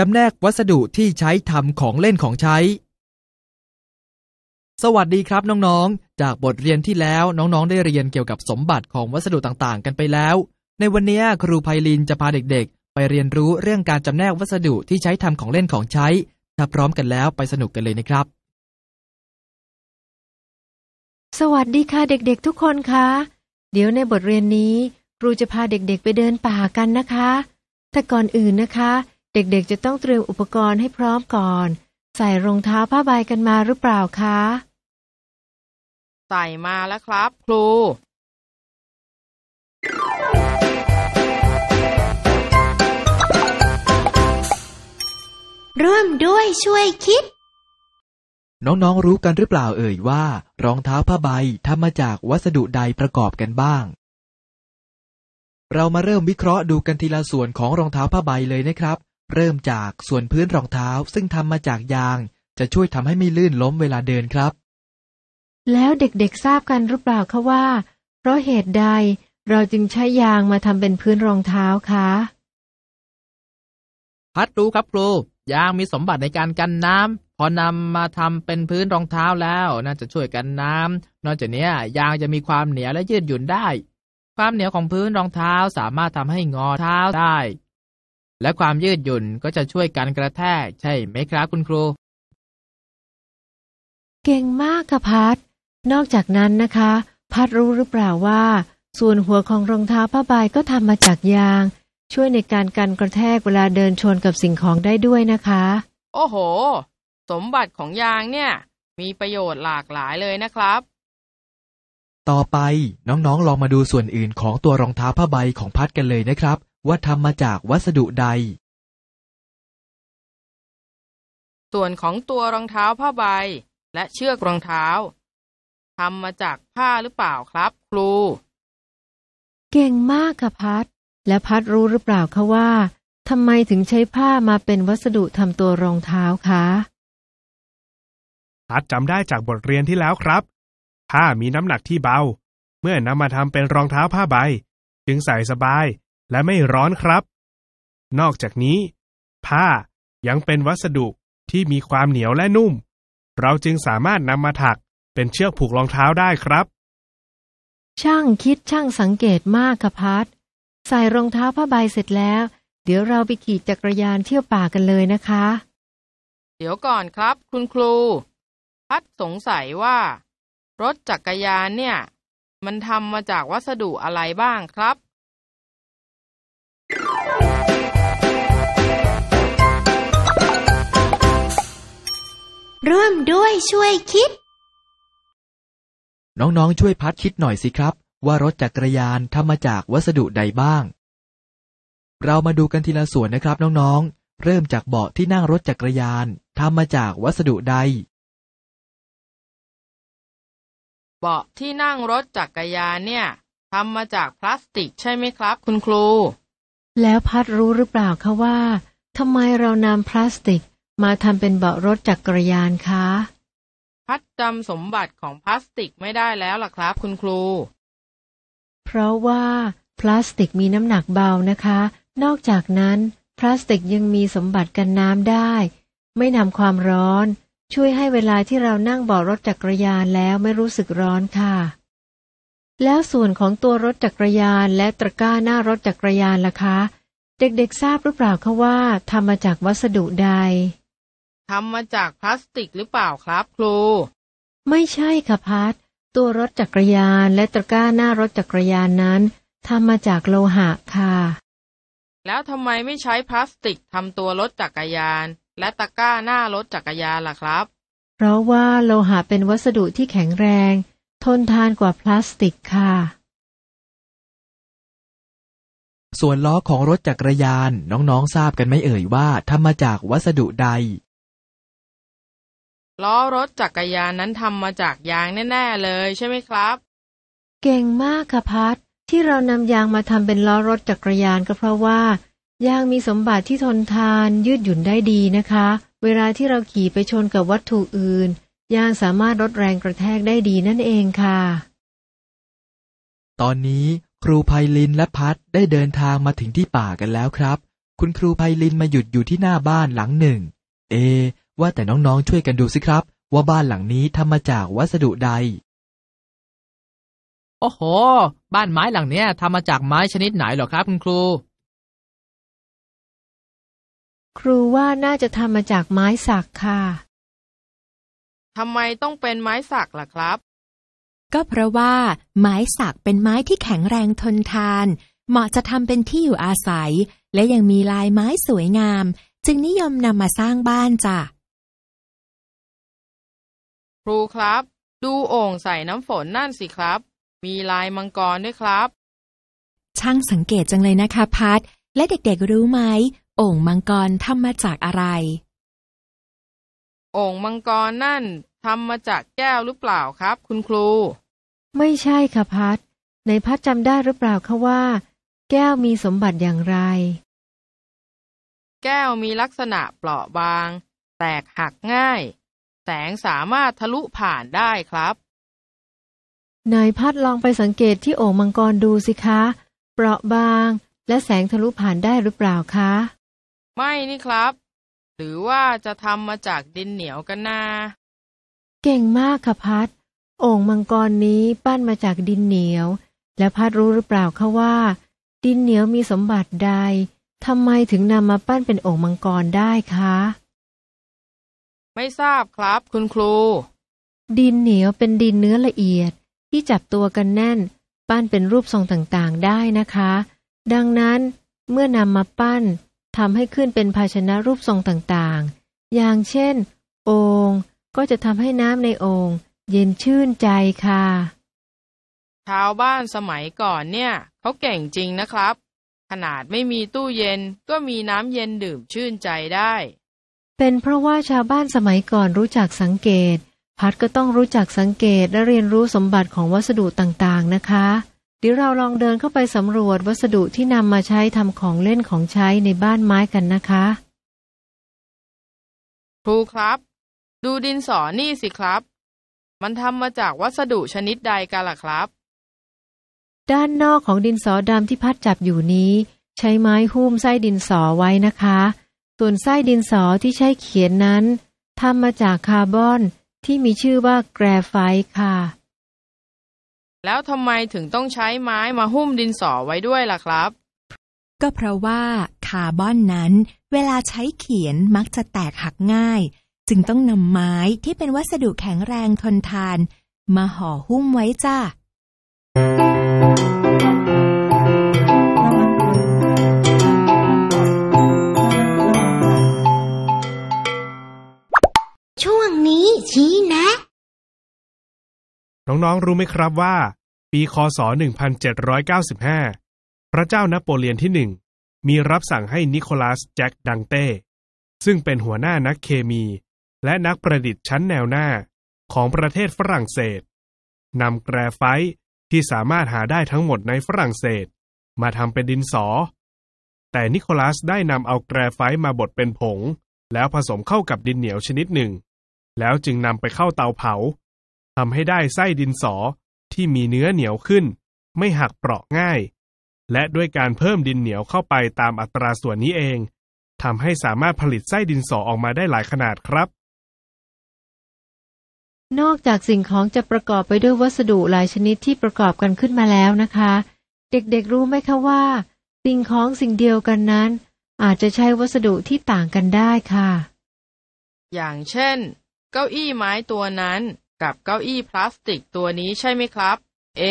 จำแนกวัสดุที่ใช้ทำของเล่นของใช้ สวัสดีครับน้องๆ จากบทเรียนที่แล้วน้องๆ ได้เรียนเกี่ยวกับสมบัติของวัสดุต่างๆ กันไปแล้ว ในวันนี้ครูไพลินจะพาเด็กๆ ไปเรียนรู้เรื่องการจำแนกวัสดุที่ใช้ทำของเล่นของใช้ ถ้าพร้อมกันแล้วไปสนุกกันเลยนะครับ สวัสดีค่ะเด็กๆ ทุกคนคะเดี๋ยวในบทเรียนนี้ ครูจะพาเด็กๆ ไปเดินป่ากันนะคะ แต่ก่อนอื่นนะคะ เด็กๆจะต้องเตรียมอุปกรณ์ให้พร้อมก่อน ใส่รองเท้าผ้าใบกันมาหรือเปล่าคะ ใส่มาแล้วครับ ครู ร่วมด้วยช่วยคิด น้องๆรู้กันหรือเปล่าเอ่ยว่า รองเท้าผ้าใบทำมาจากวัสดุใดประกอบกันบ้าง เรามาเริ่มวิเคราะห์ดูกันทีละส่วนของรองเท้าผ้าใบเลยนะครับ เริ่มจากส่วนพื้นรองเท้าซึ่งทำมาจากยาง จะช่วยทำให้ไม่ลื่นล้มเวลาเดินครับ แล้วเด็กๆทราบกันหรือเปล่าคะว่า เพราะเหตุใดเราจึงใช้ยางมาทำเป็นพื้นรองเท้าคะพัดรู้ครับครูยางมีสมบัติในการกันน้ำพอนำมาทำเป็นพื้นรองเท้าแล้ว น่าจะช่วยกันน้ำนอกจากนี้ยางจะมีความเหนียวและยืดหยุ่นได้ ความเหนียวของพื้นรองเท้าสามารถทำให้งอเท้าได้ และความยืดหยุ่นก็จะช่วยกันกระแทกใช่ไหมครับคุณครู เก่งมากค่ะพัด นอกจากนั้นนะคะ พัดรู้หรือเปล่าว่า ส่วนหัวของรองเท้าผ้าใบก็ทำมาจากยาง ช่วยในการกันกระแทกเวลาเดินชนกับสิ่งของได้ด้วยนะคะ โอ้โห สมบัติของยางเนี่ย มีประโยชน์หลากหลายเลยนะครับ ต่อไปน้องๆลองมาดูส่วนอื่นของตัวรองเท้าผ้าใบของพัดกันเลยนะครับ ว่าทำมาจากวัสดุใด ส่วนของตัวรองเท้าผ้าใบ และเชือกรองเท้าทำมาจากผ้าหรือเปล่าครับครู เก่งมากค่ะพัด และพัดรู้หรือเปล่าคะว่าทำไมถึงใช้ผ้ามาเป็นวัสดุทำตัวรองเท้าคะพัดจำได้จากบทเรียนที่แล้วครับ ผ้ามีน้ำหนักที่เบา เมื่อนำมาทำเป็นรองเท้าผ้าใบ จึงใส่สบาย และไม่ร้อนครับ นอกจากนี้ ผ้ายังเป็นวัสดุที่มีความเหนียวและนุ่ม เราจึงสามารถนำมาถักเป็นเชือกผูกรองเท้าได้ครับ ช่างคิดช่างสังเกตมากค่ะพัดใส่รองเท้าผ้าใบเสร็จแล้ว เดี๋ยวเราไปขี่จักรยานเที่ยวป่ากันเลยนะคะ เดี๋ยวก่อนครับ คุณครู พัดสงสัยว่า รถจักรยานเนี่ย มันทำมาจากวัสดุอะไรบ้างครับ ร่วมด้วยช่วยคิด น้องๆ ช่วยพัดคิดหน่อยสิครับ ว่ารถจักรยานทำมาจากวัสดุใดบ้าง เรามาดูกันทีละส่วนนะครับน้องๆ เริ่มจากเบาะที่นั่งรถจักรยานทำมาจากวัสดุใด เบาะที่นั่งรถจักรยานเนี่ยทำมาจากพลาสติกใช่ไหมครับ คุณครู แล้วพัดรู้หรือเปล่าคะว่าทำไมเรานำพลาสติก มาทำเป็นเบาะรถจักรยานคะพัดจำสมบัติของพลาสติกไม่ได้แล้วล่ะครับ คุณครู เพราะว่าพลาสติกมีน้ำหนักเบานะคะ นอกจากนั้นพลาสติกยังมีสมบัติกันน้ำได้ ไม่นำความร้อน ช่วยให้เวลาที่เรานั่งเบาะรถจักรยานแล้วไม่รู้สึกร้อนค่ะ แล้วส่วนของตัวรถจักรยานและตะกร้าหน้ารถจักรยานล่ะคะ เด็กๆทราบหรือเปล่าคะว่าทำมาจากวัสดุใด ทำมาจากพลาสติกหรือเปล่าครับครู ไม่ใช่ค่ะพัดตัวรถจักรยานและตะกร้าหน้ารถจักรยานนั้นทำมาจากโลหะค่ะ แล้วทำไมไม่ใช้พลาสติกทำตัวรถจักรยาน และตะกร้าหน้ารถจักรยานล่ะครับ เพราะว่าโลหะเป็นวัสดุที่แข็งแรง ทนทานกว่าพลาสติกค่ะ ส่วนล้อของรถจักรยานน้องๆทราบกันไหมเอ่ยว่าทำมาจากวัสดุใด ล้อรถจักรยานนั้นทำมาจากยางแน่ๆเลยใช่ไหมครับ เก่งมากค่ะพัดที่เรานำยางมาทำเป็นล้อรถจักรยานก็เพราะว่า ยางมีสมบัติที่ทนทานยืดหยุ่นได้ดีนะคะ เวลาที่เราขี่ไปชนกับวัตถุอื่น ยางสามารถลดแรงกระแทกได้ดีนั่นเองค่ะ ตอนนี้ครูไพลินและพัดได้เดินทางมาถึงที่ป่ากันแล้วครับ คุณครูไพลินมาหยุดอยู่ที่หน้าบ้านหลังหนึ่ง เอ ว่าแต่น้องๆช่วยกันดูสิครับ ว่าบ้านหลังนี้ทำมาจากวัสดุใด โอ้โห บ้านไม้หลังเนี้ยทำมาจากไม้ชนิดไหนเหรอครับคุณครู ครูว่าน่าจะทำมาจากไม้สักค่ะ ทำไมต้องเป็นไม้สักล่ะครับ ก็เพราะว่า ไม้สักเป็นไม้ที่แข็งแรงทนทาน เหมาะจะทำเป็นที่อยู่อาศัย และยังมีลายไม้สวยงาม จึงนิยมนำมาสร้างบ้านจ้ะ ครูครับ ดูโอ่งใส่น้ำฝนนั่นสิครับ มีลายมังกรด้วยครับ ช่างสังเกตจังเลยนะคะพัดและเด็กๆรู้ไหมโอ่งมังกรทำมาจากอะไร โอ่งมังกรนั่นทำมาจากแก้วหรือเปล่าครับ คุณครู ไม่ใช่ค่ะพัดในพัดจำได้หรือเปล่าคะว่า แก้วมีสมบัติอย่างไร แก้วมีลักษณะเปราะบาง แตกหักง่าย แสงสามารถทะลุผ่านได้ครับ นายพัดลองไปสังเกตที่โอ่งมังกรดูสิคะ เปราะบาง และแสงทะลุผ่านได้หรือเปล่าคะ ไม่นี่ครับ หรือว่าจะทำมาจากดินเหนียวกันนา เก่งมากค่ะพัด โอ่งมังกรนี้ปั้นมาจากดินเหนียว และพัดรู้หรือเปล่าคะว่า ดินเหนียวมีสมบัติใดทำไมถึงนำมาปั้นเป็นโอ่งมังกรได้คะ ไม่ทราบครับคุณครู ดินเหนียวเป็นดินเนื้อละเอียดที่จับตัวกันแน่น ปั้นเป็นรูปทรงต่างๆได้นะคะ ดังนั้นเมื่อนำมาปั้นทำให้ขึ้นเป็นภาชนะรูปทรงต่างๆ อย่างเช่น โอ่งก็จะทำให้น้ำในโอ่งเย็นชื่นใจค่ะ ชาวบ้านสมัยก่อนเนี่ย เขาเก่งจริงนะครับ ขนาดไม่มีตู้เย็นก็มีน้ำเย็นดื่มชื่นใจได้ เป็นเพราะว่าชาวบ้านสมัยก่อนรู้จักสังเกต พัดก็ต้องรู้จักสังเกตและเรียนรู้สมบัติของวัสดุต่างๆนะคะ เดี๋ยวเราลองเดินเข้าไปสำรวจวัสดุที่นำมาใช้ทำของเล่นของใช้ในบ้านไม้กันนะคะ ครูครับ ดูดินสอนี่สิครับ มันทำมาจากวัสดุชนิดใดกันล่ะครับ ด้านนอกของดินสอดำที่พัดจับอยู่นี้ ใช้ไม้หุ้มไส้ดินสอไว้นะคะ ส่วนไส้ดินสอที่ใช้เขียนนั้นทำมาจากคาร์บอนที่มีชื่อว่าแกรไฟต์ค่ะ แล้วทำไมถึงต้องใช้ไม้มาหุ้มดินสอไว้ด้วยล่ะครับ ก็เพราะว่าคาร์บอนนั้น เวลาใช้เขียนมักจะแตกหักง่าย จึงต้องนำไม้ที่เป็นวัสดุแข็งแรงทนทาน มาห่อหุ้มไว้จ้า น้องๆ รู้ไหมครับว่า ปีคศ 1795 พระเจ้านโปเลียนที่หนึ่งมีรับสั่งให้นิโคลัสแจ็คดังเต้ ซึ่งเป็นหัวหน้านักเคมี และนักประดิษฐ์ชั้นแนวหน้าของประเทศฝรั่งเศสนำแกรไฟต์ที่สามารถหาได้ทั้งหมดในฝรั่งเศส มาทำเป็นดินสอ แต่นิโคลัสได้นำเอาแกรไฟต์มาบดเป็นผง แล้วผสมเข้ากับดินเหนียวชนิดหนึ่ง แล้วจึงนำไปเข้าเตาเผา ทำให้ได้ไส้ดินสอที่มีเนื้อเหนียวขึ้น ไม่หักเปราะง่าย และด้วยการเพิ่มดินเหนียวเข้าไปตามอัตราส่วนนี้เองทำให้สามารถผลิตไส้ดินสอออกมาได้หลายขนาดครับ นอกจากสิ่งของจะประกอบไปด้วยวัสดุหลายชนิดที่ประกอบกันขึ้นมาแล้วนะคะ เด็กๆรู้ไหมคะว่า สิ่งของสิ่งเดียวกันนั้น อาจจะใช้วัสดุที่ต่างกันได้ค่ะ อย่างเช่น เก้าอี้ไม้ตัวนั้น กับเก้าอี้พลาสติกตัวนี้ใช่ไหมครับ เอ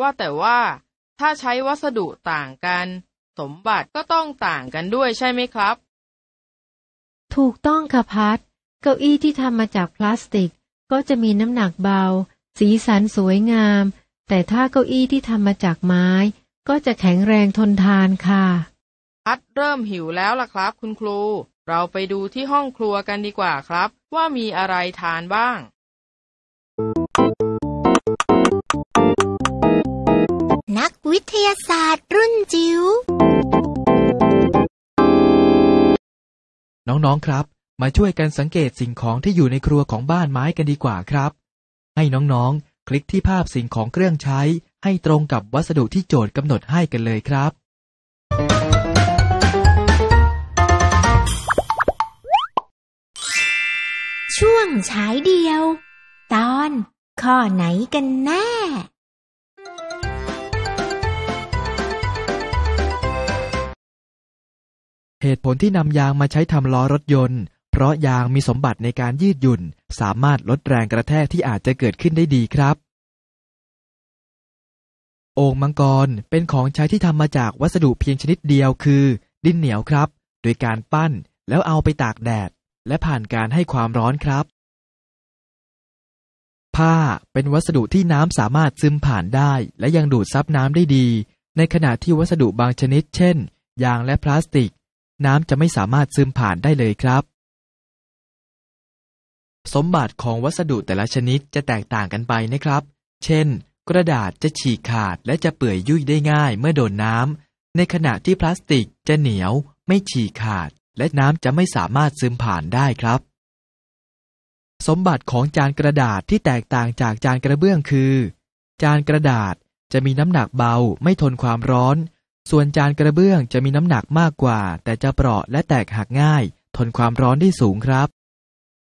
ว่าแต่ว่าถ้าใช้วัสดุต่างกัน สมบัติก็ต้องต่างกันด้วยใช่ไหมครับ ถูกต้องค่ะพัดเก้าอี้ที่ทำมาจากพลาสติกก็จะมีน้ำหนักเบา สีสันสวยงาม แต่ถ้าเก้าอี้ที่ทำมาจากไม้ ก็จะแข็งแรงทนทานค่ะ พัดเริ่มหิวแล้วล่ะครับ คุณครู เราไปดูที่ห้องครัวกันดีกว่าครับ ว่ามีอะไรทานบ้าง นักวิทยาศาสตร์รุ่นจิว๋ว น้องๆครับ มาช่วยกันสังเกตสิ่งของที่อยู่ในครัวของบ้านไม้กันดีกว่าครับ ให้น้องๆ คลิกที่ภาพสิ่งของเครื่องใช้ ให้ตรงกับวัสดุที่โจทย์กำหนดให้กันเลยครับช่วงฉายเดียว ตอนข้อไหนกันแน่ เหตุผลที่นำยางมาใช้ทำล้อรถยนต์ เพราะยางมีสมบัติในการยืดหยุ่น สามารถลดแรงกระแทกที่อาจจะเกิดขึ้นได้ดีครับ โอ่งมังกรเป็นของใช้ที่ทำมาจากวัสดุเพียงชนิดเดียวคือ ดินเหนียวครับ โดยการปั้นแล้วเอาไปตากแดด และผ่านการให้ความร้อนครับ ผ้าเป็นวัสดุที่น้ำสามารถซึมผ่านได้ และยังดูดซับน้ำได้ดี ในขณะที่วัสดุบางชนิด เช่น ยางและพลาสติก น้ำจะไม่สามารถซึมผ่านได้เลยครับ สมบัติของวัสดุแต่ละชนิดจะแตกต่างกันไปนะครับ เช่น กระดาษจะฉีกขาดและจะเปื่อยยุ่ยได้ง่ายเมื่อโดนน้ำ ในขณะที่พลาสติกจะเหนียว ไม่ฉีกขาด และน้ำจะไม่สามารถซึมผ่านได้ครับ สมบัติของจานกระดาษที่แตกต่างจากจานกระเบื้องคือ จานกระดาษจะมีน้ำหนักเบาไม่ทนความร้อน ส่วนจานกระเบื้องจะมีน้ำหนักมากกว่า แต่จะเปราะและแตกหักง่าย ทนความร้อนได้สูงครับ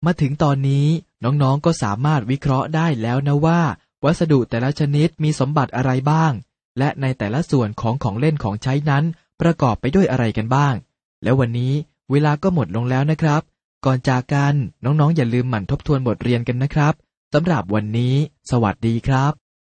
มาถึงตอนนี้น้องๆก็สามารถวิเคราะห์ได้แล้วนะว่า วัสดุแต่ละชนิดมีสมบัติอะไรบ้าง และในแต่ละส่วนของของเล่นของใช้นั้น ประกอบไปด้วยอะไรกันบ้าง แล้ววันนี้เวลาก็หมดลงแล้วนะครับ ก่อนจากกันน้องๆอย่าลืมหมั่นทบทวนบทเรียนกันนะครับสำหรับวันนี้ สวัสดีครับ